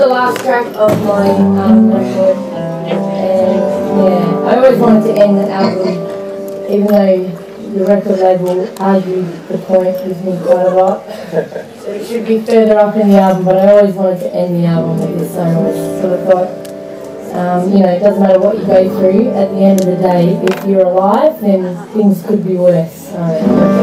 the last track of my um, record. And yeah, I always wanted to end an album, even though the record label argued the point with me quite a lot. So it should be further up in the album, but I always wanted to end the album with this song. I just sort of thought, um, you know, it doesn't matter what you go through, at the end of the day, if you're alive, then things could be worse. So,